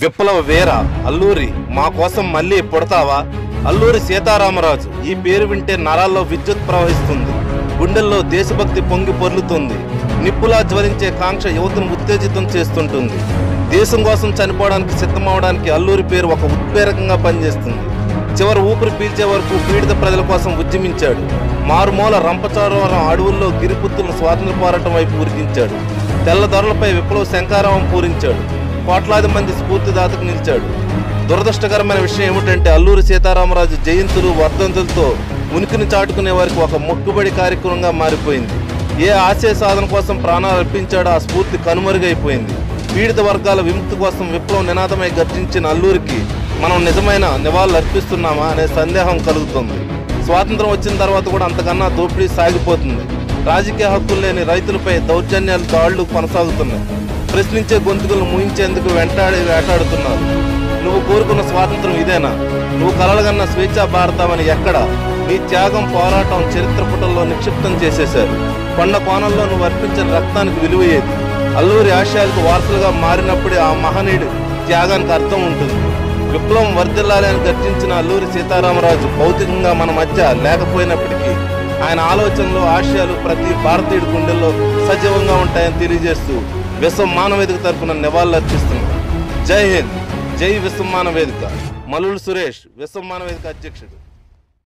విప్లవ వీర అల్లూరి మా కోసం మళ్ళీ పుడతావా? అల్లూరి సీతారామరాజు ఈ పేరు వింటే నరాల్లో విద్యుత్ ప్రవహిస్తుంది. గుండెల్లో దేశభక్తి పొంగి పొర్లుతుంది. నిప్పులా జ్వలించే కాంక్ష యువతను ఉత్తేజితం చేస్తుంటుంది. దేశం కోసం చనిపోవడానికి సిద్ధమవడానికి అల్లూరి పేరు ఒక ఉత్ప్రేరకంగా పనిచేస్తుంది. చివరి ఊపిరి పీల్చే వరకు పీడిత ప్రజల కోసం ఉద్యమించాడు. మారుమూల రంపచోడవరం అడవుల్లో గిరిపుత్తులను స్వాతంత్ర పోరాటం వైపు ఉరికించాడు. తెల్లదొరలపై విప్లవ శంకారావం పూరించాడు. కోట్లాది మంది స్ఫూర్తిదాతకు నిలిచాడు. దురదృష్టకరమైన విషయం ఏమిటంటే అల్లూరి సీతారామరాజు జయంతులు వర్ధంతులతో ఉనికిని చాటుకునే వారికి ఒక మొక్కుబడి కార్యక్రమంగా మారిపోయింది. ఏ ఆశయ సాధన కోసం ప్రాణాలు అర్పించాడో ఆ స్ఫూర్తి కనుమరుగైపోయింది. పీడిత వర్గాల విముక్తి కోసం విప్లవం నినాదమై గర్జించిన అల్లూరికి మనం నిజమైన నివాళులు అర్పిస్తున్నామా అనే సందేహం కలుగుతుంది. స్వాతంత్రం వచ్చిన తర్వాత కూడా అంతకన్నా దోపిడీ సాగిపోతుంది. రాజకీయ హక్కులు లేని రైతులపై దౌర్జన్యాలు దాడులు కొనసాగుతున్నాయి. ప్రశ్నించే గొంతుకులను ముగించేందుకు వెంటాడి వేటాడుతున్నారు. నువ్వు కోరుకున్న స్వాతంత్రం ఇదేనా? నువ్వు కలలుగన్న స్వేచ్ఛా భారతమని ఎక్కడ? నీ త్యాగం పోరాటం చరిత్ర పుటల్లో నిక్షిప్తం చేసేశారు. కొండ కోణంలో నువ్వు అర్పించిన రక్తానికి విలువ ఏది? అల్లూరి ఆశయాలకు వారసులుగా మారినప్పుడే ఆ మహనీయుడు త్యాగానికి అర్థం ఉంటుంది. విప్లవం వర్ధిల్లాలి అని గర్జించిన అల్లూరి సీతారామరాజు భౌతికంగా మన మధ్య లేకపోయినప్పటికీ ఆయన ఆలోచనలు ఆశయాలు ప్రతి భారతీయుడి గుండెల్లో సజీవంగా ఉంటాయని తెలియజేస్తూ విశ్వం మానవేదిక తరఫున నివాళులు అర్పిస్తున్నాం జై హింద్. జై విశ్వం మానవేదిక మలులు సురేష్ విశ్వం మానవేదిక అధ్యక్షుడు.